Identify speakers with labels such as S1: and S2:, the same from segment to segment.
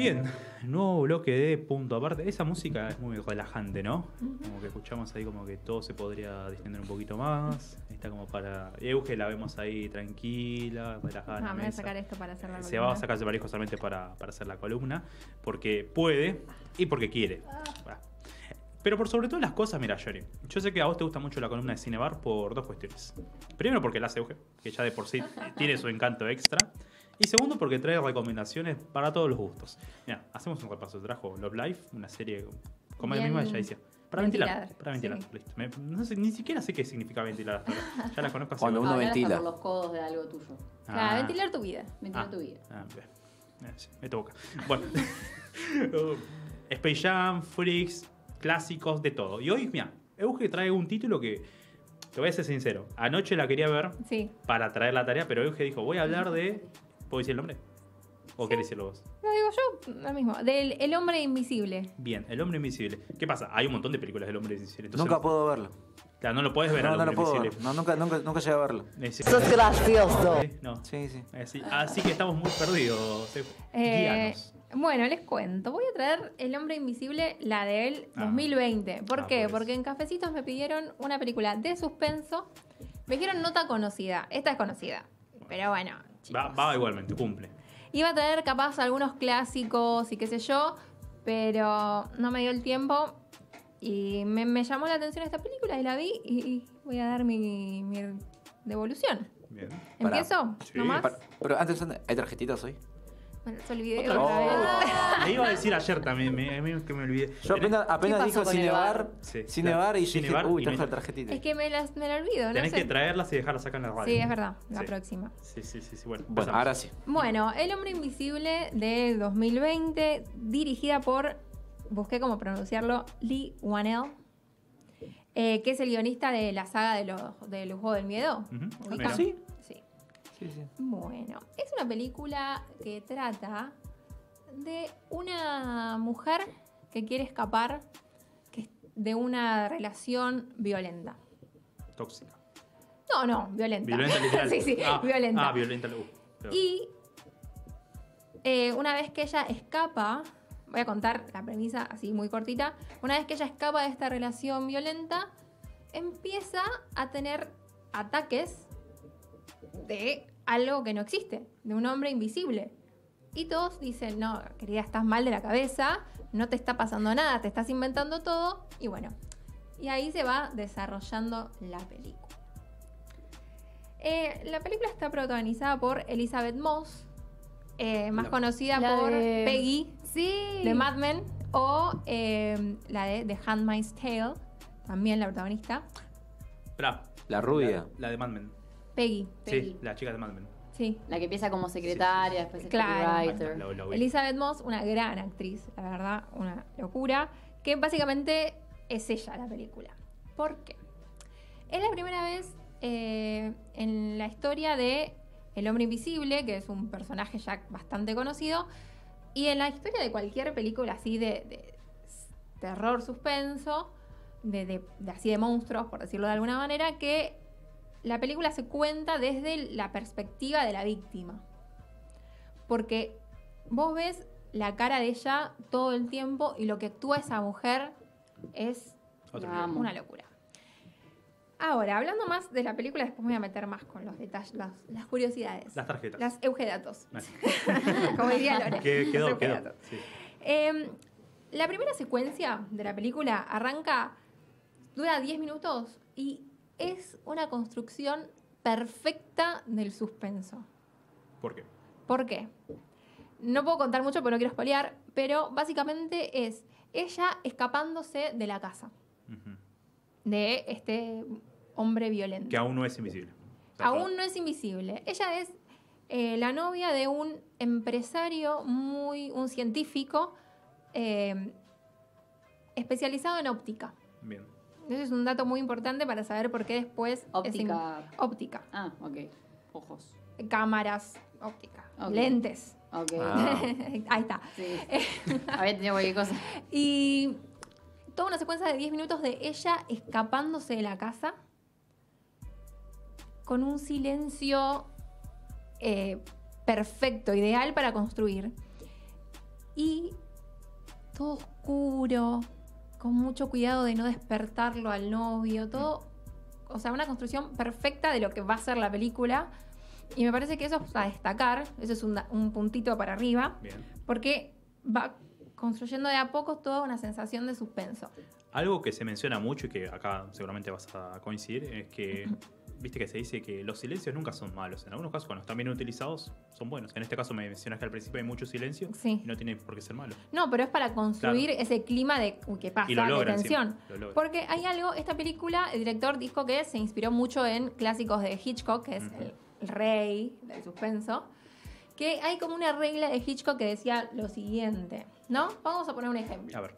S1: Bien, nuevo bloque de punto aparte. Esa música es muy relajante, ¿no? Como que escuchamos ahí como que todo se podría distender un poquito más. Está como para... Euge la vemos ahí tranquila, relajada. la
S2: Ah, me voy a sacar esto para hacer la
S1: Se va a
S2: columna.
S1: sacar ese barbijo solamente para, para hacer la columna, porque puede y porque quiere. Pero por sobre todas las cosas, mira, Yori, yo sé que a vos te gusta mucho la columna de Cinebar por dos cuestiones. Primero, porque la hace Euge, que ya de por sí tiene su encanto extra. Y segundo, porque trae recomendaciones para todos los gustos. Mira, hacemos un repaso. Trajo Love Life, una serie como la misma ella decía. Para ventilar.
S2: ventilar,
S1: Para ventilar,
S2: sí.
S1: listo. Me- no sé, ni siquiera sé qué significa ventilar hasta ahora. Ya la conozco hace
S3: Cuando uno
S4: Hablar
S3: ventila.
S4: por los codos de algo tuyo.
S2: Claro,
S1: Ah.
S2: ventilar tu vida.
S4: Ventila
S1: Ah.
S4: tu vida.
S1: Ah, bien. Eh, sí, me toca. Bueno. Space Jam, Freaks, clásicos, de todo. Y hoy, mira, Euge trae un título que, te voy a ser sincero, anoche la quería ver
S2: Sí.
S1: para traer la tarea, pero Euge dijo, voy a hablar de... ¿Puedo decir el nombre? ¿O querés decirlo vos?
S2: Lo digo yo, lo mismo. Del El hombre invisible.
S1: Bien, El Hombre Invisible. ¿Qué pasa? Hay un montón de películas del Hombre Invisible. entonces-
S3: Nunca puedo verlo.
S1: Claro, no lo puedes ver
S3: No,
S1: al
S3: no lo
S1: Hombre
S3: puedo ver.
S1: Invisible.
S3: No, nunca, nunca, nunca llegué a verlo.
S1: Necesito-
S5: gracioso.
S1: Sí, No.
S3: Sí, sí.
S1: Así, así que estamos muy perdidos.
S2: Eh,
S1: Guíanos.
S2: bueno, les cuento. Voy a traer El hombre invisible, la de él,
S1: Ah.
S2: 2020. ¿Por
S1: Ah,
S2: qué? Porque en Cafecitos me pidieron una película de suspenso. Me dijeron nota conocida. Esta es conocida. Pero bueno, chicos.
S1: Va, va igualmente, cumple.
S2: Iba a traer capaz algunos clásicos y qué sé yo, pero no me dio el tiempo. Y me, me llamó la atención esta película y la vi y, y voy a dar mi, mi devolución.
S1: Bien.
S2: ¿Empiezo?
S1: Sí.
S2: ¿Nomás?
S3: Pero antes, ¿hay tarjetitas hoy?
S2: Bueno, se olvidé
S1: Otra
S2: otra
S3: vez.
S2: vez.
S1: Le iba a decir ayer también, me, a mí que me olvidé.
S3: Yo apenas, apenas dijo Cinebar,
S4: bar?
S1: Sí,
S3: Cinebar y
S1: Cinebar
S3: dije, uy, trajo
S1: me-
S3: la tarjetita.
S2: Es que me, las, me la olvido, no
S1: Tenés
S2: sé.
S1: que traerlas y dejarlas acá en la radio.
S2: Sí, es verdad, la
S1: Sí.
S2: próxima.
S1: Sí, sí, sí, sí. Bueno,
S3: Bueno, ahora sí.
S2: Bueno, El hombre invisible del 2020, dirigida por, busqué cómo pronunciarlo, Lee Wanell, eh, que es el guionista de la saga de los, del Juego del Miedo.
S1: Ujú.
S2: ¿Ubican?
S1: Mira.
S3: sí?
S2: Sí.
S3: Sí, sí.
S2: Bueno, es una película que trata de una mujer que quiere escapar de una relación violenta.
S1: Tóxica.
S2: No, no, violenta.
S1: Violenta literal.
S2: sí, sí,
S1: Ah,
S2: violenta.
S1: Ah, violenta. uh.
S2: Y eh, una vez que ella escapa, voy a contar la premisa así muy cortita, una vez que ella escapa de esta relación violenta, empieza a tener ataques de algo que no existe, de un hombre invisible. Y todos dicen, no, querida, estás mal de la cabeza, no te está pasando nada, te estás inventando todo. Y bueno, y ahí se va desarrollando la película. Eh, la película está protagonizada por Elizabeth Moss, eh, más
S3: La-
S2: conocida
S4: La
S2: por
S4: de-
S2: Peggy
S4: Sí.
S2: de Mad Men o eh, la de The Handmaid's Tale, también la protagonista.
S3: La rubia.
S1: La, la de Mad Men.
S2: Peggy,
S1: Sí,
S4: Peggy.
S1: la chica de Mad Men.
S2: sí.
S4: La que empieza como secretaria, después es
S2: Claro.
S1: Lo- lo.
S2: Elizabeth Moss, una gran actriz, la verdad, una locura, que básicamente es ella la película. ¿Por qué? Es la primera vez eh, en la historia de El Hombre Invisible, que es un personaje ya bastante conocido, y en la historia de cualquier película así de, terror suspenso, de, de- de así de monstruos, por decirlo de alguna manera, que la película se cuenta desde la perspectiva de la víctima. Porque vos ves la cara de ella todo el tiempo y lo que actúa esa mujer es
S4: La
S2: una locura. Ahora, hablando más de la película, después me voy a meter más con los detalles, las, las curiosidades.
S1: Las tarjetas.
S2: Las eugedatos.
S1: Vale.
S2: Como diría Lore.
S1: Que- quedó, quedó. Sí.
S2: Eh, la primera secuencia de la película arranca, dura 10 minutos y es una construcción perfecta del suspenso.
S1: ¿Por qué?
S2: ¿Por qué? No puedo contar mucho porque no quiero spoilear, pero básicamente es ella escapándose de la casa de este hombre violento.
S1: Que aún no es invisible.
S2: Aún no es invisible. Ella es eh, la novia de un empresario muy, un científico eh, especializado en óptica.
S1: Bien.
S2: Ese es un dato muy importante para saber por qué después es
S4: Óptica.
S2: óptica,
S4: Ah, ok. Ojos.
S2: cámaras, óptica, lentes.
S4: Ok.
S3: Ah.
S2: Ahí está.
S4: Sí. Había tenido cualquier cosa.
S2: Y toda una secuencia de 10 minutos de ella escapándose de la casa con un silencio eh, perfecto, ideal para construir. Y todo oscuro, con mucho cuidado de no despertarlo al novio, todo, o sea, una construcción perfecta de lo que va a ser la película. Y me parece que eso es a destacar, eso es un, puntito para arriba,
S1: Bien.
S2: porque va construyendo de a poco toda una sensación de suspenso.
S1: Algo que se menciona mucho y que acá seguramente vas a coincidir es que, viste que se dice que los silencios nunca son malos. En algunos casos, cuando están bien utilizados, son buenos. En este caso me mencionas que al principio hay mucho silencio
S2: Sí.
S1: y no tiene por qué ser malo.
S2: No, pero es para construir
S1: Claro.
S2: ese clima de uy, ¿qué pasa?
S1: Y lo
S2: de tensión.
S1: encima, lo logra.
S2: Porque hay algo, esta película, el director dijo que se inspiró mucho en clásicos de Hitchcock, que es el rey del suspenso, que hay como una regla de Hitchcock que decía lo siguiente, ¿no? Vamos a poner un ejemplo.
S1: A ver.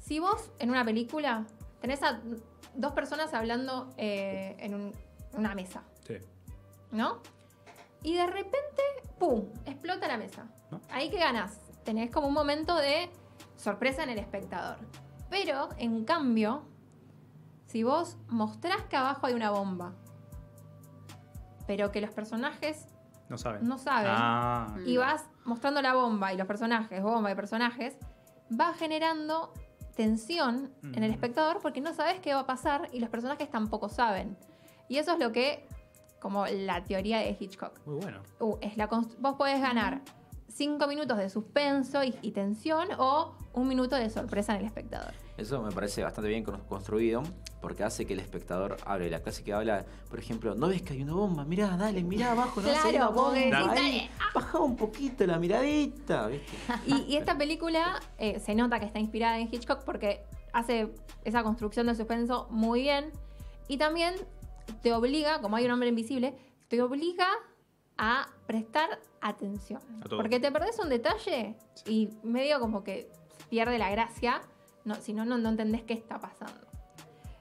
S2: Si vos en una película tenés a dos personas hablando eh, en un- una mesa,
S1: Sí.
S2: ¿no? Y de repente, ¡pum!, explota la mesa.
S1: ¿No?
S2: Ahí que ganas. Tenés como un momento de sorpresa en el espectador. Pero, en cambio, si vos mostrás que abajo hay una bomba, pero que los personajes
S1: No saben.
S2: no saben,
S1: Ah,
S2: y vas mostrando la bomba y los personajes, bomba y personajes, va generando tensión en el
S1: Mm.
S2: espectador porque no sabes qué va a pasar y los personajes tampoco saben. Y eso es lo que, como la teoría de Hitchcock.
S1: muy bueno.
S2: Uh, es la vos podés ganar cinco minutos de suspenso y, y tensión o un minuto de sorpresa en el espectador.
S3: Eso me parece bastante bien con- construido porque hace que el espectador hable. La clase que habla, por ejemplo, ¿no ves que hay una bomba? Mirá, dale, mirá abajo, no
S2: Claro,
S3: hay una
S2: vos
S3: bomba. ahí. Baja un poquito la miradita, ¿viste?
S2: Y, y esta película eh, se nota que está inspirada en Hitchcock porque hace esa construcción de suspenso muy bien. Y también te obliga, como hay un hombre invisible, te obliga a prestar atención.
S1: A.
S2: Porque te perdés un detalle y medio como que pierde la gracia. No, si no, no, no entendés qué está pasando.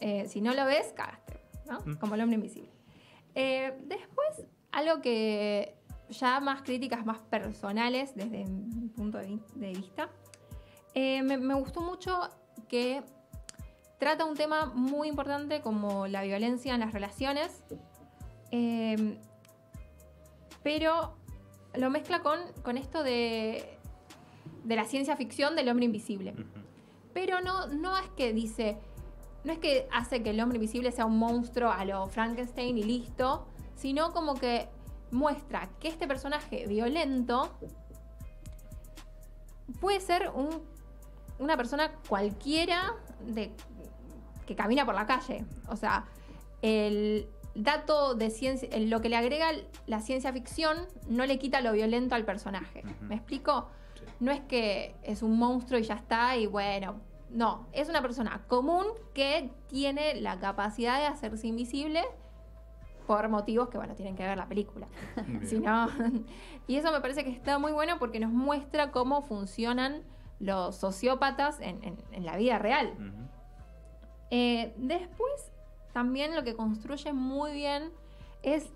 S2: Eh, si no lo ves, cagaste, ¿no?
S1: Mm.
S2: Como el hombre invisible. Eh, después, algo que ya más críticas más personales desde mi punto de, vi- de vista. Eh, me, me gustó mucho que trata un tema muy importante como la violencia en las relaciones, eh, pero lo mezcla con, con esto de, de la ciencia ficción del hombre invisible. Pero no, no es que dice, no es que hace que el hombre invisible sea un monstruo a lo Frankenstein y listo, sino como que muestra que este personaje violento puede ser un- una persona cualquiera de, que camina por la calle. O sea, el dato de ciencia, lo que le agrega la ciencia ficción no le quita lo violento al personaje. ¿Me explico?
S1: Sí.
S2: No es que es un monstruo y ya está y bueno, no, es una persona común que tiene la capacidad de hacerse invisible por motivos que, bueno, tienen que ver la película. Si no- y eso me parece que está muy bueno porque nos muestra cómo funcionan los sociópatas en, en- en la vida real.
S1: Ujú.
S2: Eh, después, también lo que construye muy bien es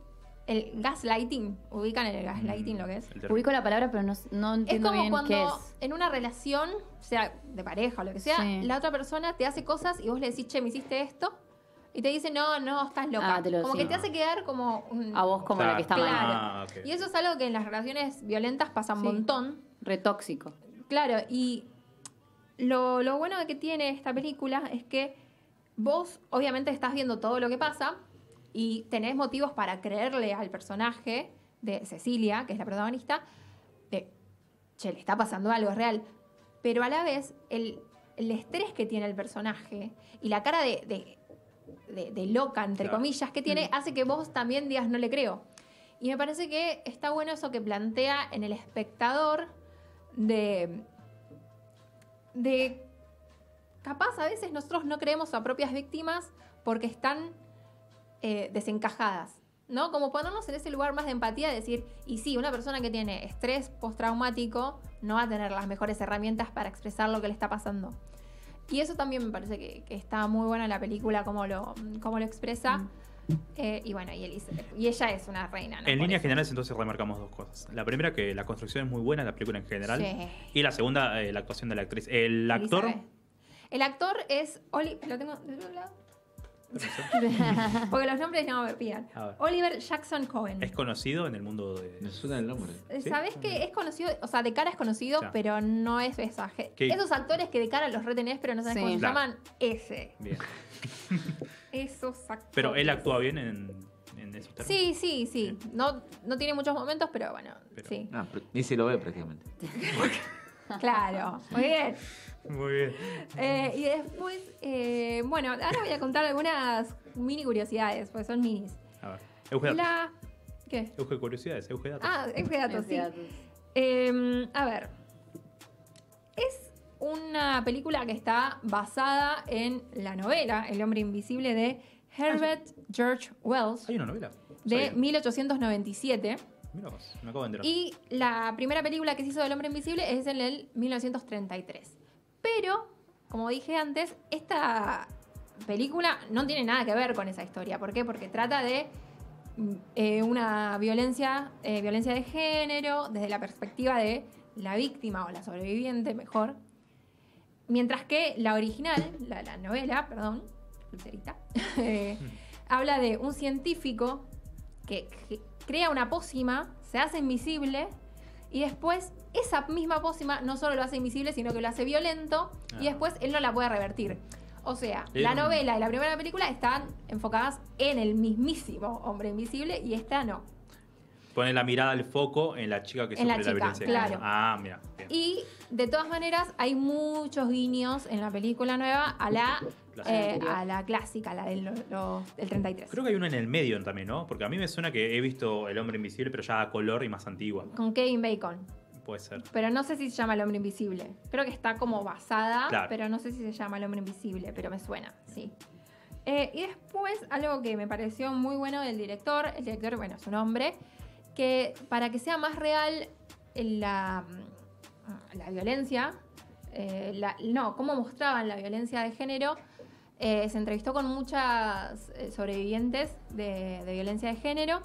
S2: el gaslighting. ¿Ubican el gaslighting
S1: Mm,
S2: lo que es?
S4: Ubico la palabra, pero no, no
S2: Es
S4: entiendo
S2: como
S4: bien
S2: cuando
S4: qué es.
S2: en una relación, sea de pareja o lo que sea,
S4: Sí.
S2: la otra persona te hace cosas y vos le decís, che, me hiciste esto. Y te dice, no, no, estás loca.
S4: Ah, lo
S2: como que te hace quedar como un-
S4: A vos como la que está
S2: Claro.
S4: mal.
S1: Ah.
S2: Y eso es algo que en las relaciones violentas pasa un
S4: Sí.
S2: montón.
S4: Re tóxico.
S2: Claro, y lo, lo bueno que tiene esta película es que vos obviamente estás viendo todo lo que pasa y tenés motivos para creerle al personaje de Cecilia, que es la protagonista, de, che, le está pasando algo, es real. Pero a la vez, el, el estrés que tiene el personaje y la cara de, de- de- de loca, entre
S1: Claro.
S2: comillas, que tiene, hace que vos también digas, no le creo. Y me parece que está bueno eso que plantea en el espectador de, de capaz a veces nosotros no creemos a propias víctimas porque están eh, desencajadas, ¿no? Como ponernos en ese lugar más de empatía, de decir, y sí, una persona que tiene estrés postraumático no va a tener las mejores herramientas para expresar lo que le está pasando. Y eso también me parece que, que está muy bueno en la película, como lo, cómo lo expresa.
S4: Mm.
S2: Eh, y bueno, y, Elizabeth- y ella es una reina. ¿no?
S1: En líneas generales, entonces remarcamos dos cosas. La primera, que la construcción es muy buena en la película en general.
S2: Sí.
S1: Y la segunda, eh, la actuación de la actriz. El actor.
S2: Elizabeth. El actor es Oli. ¿Lo tengo del otro lado? Porque los nombres no me pidan. Oliver Jackson Cohen.
S1: Es conocido en el mundo de.
S3: Me suena el nombre.
S2: Eh,
S1: ¿Sí?
S2: ¿Sabés que es conocido? O sea, de cara es conocido,
S1: Ya.
S2: pero no es
S1: ¿Qué?
S2: Esos actores que de cara los retenés, pero no sabes
S4: Sí.
S2: cómo se
S1: Claro.
S2: llaman. Ese.
S1: Bien.
S2: Esos actores.
S1: Pero él actúa bien en, en esos términos.
S2: Sí, sí, sí. No, no tiene muchos momentos, pero bueno,
S1: Pero-
S2: sí.
S3: Ah, pero ni se lo ve prácticamente.
S2: Claro. Muy bien.
S1: Muy bien.
S2: Eh, y después, eh, bueno, ahora voy a contar algunas mini curiosidades, porque son minis.
S1: A ver. Euge Datos.
S2: La... ¿Qué?
S1: Euge Curiosidades. Euge Datos.
S2: Ah, es datos, sí.
S4: Datos.
S2: Eh, a ver. Es una película que está basada en la novela El hombre invisible de Herbert George Wells
S1: ¿Hay una novela?
S2: de
S1: Sabía.
S2: 1897.
S1: Mira vos, me acabo de enterar.
S2: Y la primera película que se hizo del hombre invisible es en el 1933. Pero, como dije antes, esta película no tiene nada que ver con esa historia. ¿Por qué? Porque trata de mm, eh, una violencia, eh, violencia de género desde la perspectiva de la víctima o la sobreviviente, mejor. Mientras que la original, la, la novela, perdón, pulserita, eh, habla de un científico que, que crea una pócima, se hace invisible y después esa misma pócima no solo lo hace invisible, sino que lo hace violento y
S1: Ah.
S2: después él no la puede revertir. O sea, la
S1: no.
S2: novela y la primera película están enfocadas en el mismísimo hombre invisible y esta no.
S1: Pone la mirada al foco en la chica que
S2: En la
S1: sufre la,
S2: chica,
S1: violencia.
S2: claro.
S1: Ah, mira. bien.
S2: Y de todas maneras hay muchos guiños en la película nueva a la,
S1: Clásica.
S2: eh, a la clásica, la del, lo- del 33.
S1: Creo que hay una en el medio también, ¿no? Porque a mí me suena que he visto El Hombre Invisible, pero ya a color y más antigua.
S2: Con Kevin Bacon.
S1: Puede ser.
S2: Pero no sé si se llama El Hombre Invisible. Creo que está como basada,
S1: Claro.
S2: pero no sé si se llama El Hombre Invisible, pero me suena, sí. Eh, y después, algo que me pareció muy bueno del director, el director, bueno, es un hombre, que para que sea más real la, la violencia, eh, la- no, cómo mostraban la violencia de género, eh, se entrevistó con muchas sobrevivientes de, de violencia de género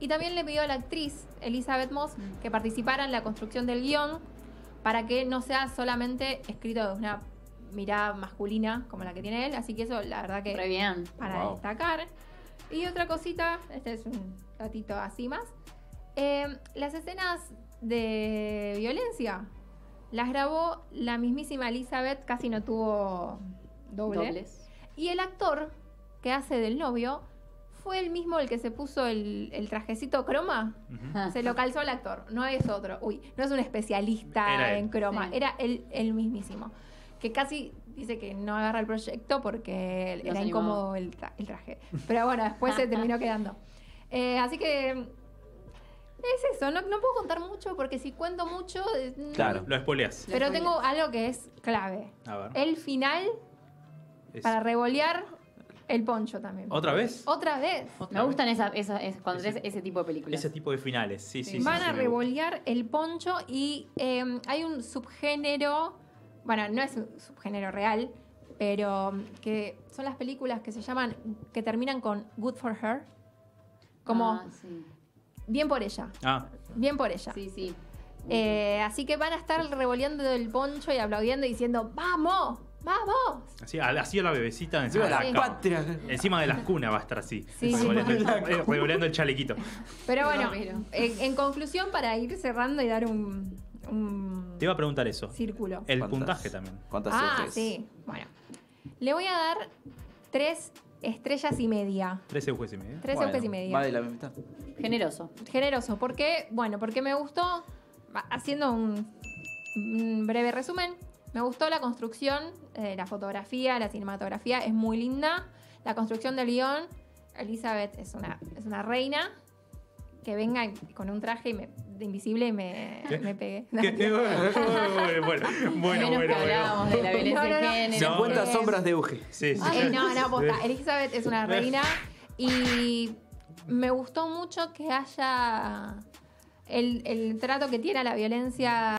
S2: y también le pidió a la actriz Elizabeth Moss que participara en la construcción del guion para que no sea solamente escrito desde una mirada masculina como la que tiene él, así que eso la verdad que
S4: bien.
S2: para
S3: Wow.
S2: destacar. Y otra cosita, este es un datito así más. Eh, las escenas de violencia las grabó la mismísima Elizabeth, casi no tuvo doble.
S4: Dobles.
S2: Y el actor que hace del novio fue el mismo el que se puso el, el trajecito croma. Se lo calzó el actor, no es otro. Uy, no es un especialista
S1: Era él.
S2: en croma,
S4: Sí.
S2: era el, el mismísimo. Que casi dice que no agarra el proyecto porque
S4: No
S2: era
S4: animó.
S2: incómodo el, tra- el traje. Pero bueno, después se terminó quedando. Eh, así que es eso, no, no puedo contar mucho porque si cuento mucho... eh, no-
S3: Claro.
S1: Lo espoleas.
S2: Pero tengo algo que es clave.
S1: A ver.
S2: El final
S1: Es-
S2: para revolear el poncho también.
S1: ¿Otra vez?
S2: Otra vez.
S4: Me gustan esa, esa, es- cuando
S1: Ese-
S4: ese tipo de películas.
S1: Ese tipo de finales, sí, sí.
S4: Sí.
S1: sí,
S2: Van
S1: sí,
S2: a
S1: gusta.
S2: revolear el poncho y eh, hay un subgénero, bueno, no es un subgénero real, pero mm, que son las películas que se llaman, que terminan con Good for Her, como
S4: Ah, sí.
S2: bien por ella,
S1: Ah,
S2: bien por ella.
S4: Sí, sí.
S2: Eh, así que van a estar revoleando el poncho y aplaudiendo y diciendo, ¡vamos! ¡Vamos!
S1: así, así a la bebecita encima de la
S3: patria.
S1: Encima de las cunas va a estar así.
S2: Sí, sí.
S1: revoleando, el, eh, revoleando el chalequito.
S2: Pero bueno, en, en conclusión, para ir cerrando y dar un, un
S1: Te iba a preguntar eso.
S2: círculo.
S1: El
S3: ¿Cuántas-
S1: puntaje también.
S3: ¿Cuántas
S2: Ah, sí. Bueno, le voy a dar tres estrellas y media.
S1: Tres euros y medio.
S2: Tres
S3: Bueno,
S2: euges y media.
S3: De la mitad.
S4: Generoso.
S2: Generoso. ¿Por qué? Bueno, porque me gustó, haciendo un, un breve resumen, me gustó la construcción, eh, la fotografía, la cinematografía, es muy linda. La construcción del guion, Elizabeth es una, es una reina. Que venga con un traje y me- de invisible y me, me pegue.
S1: ¿Qué- qué- bueno, bueno, bueno,
S4: hablábamos de la violencia
S2: No, no, no.
S4: de género.
S1: No,
S3: 50 sombras de Euge.
S1: Sí, sí.
S2: No, no, posta. Elizabeth es una reina y me gustó mucho que haya el, el trato que tiene a la violencia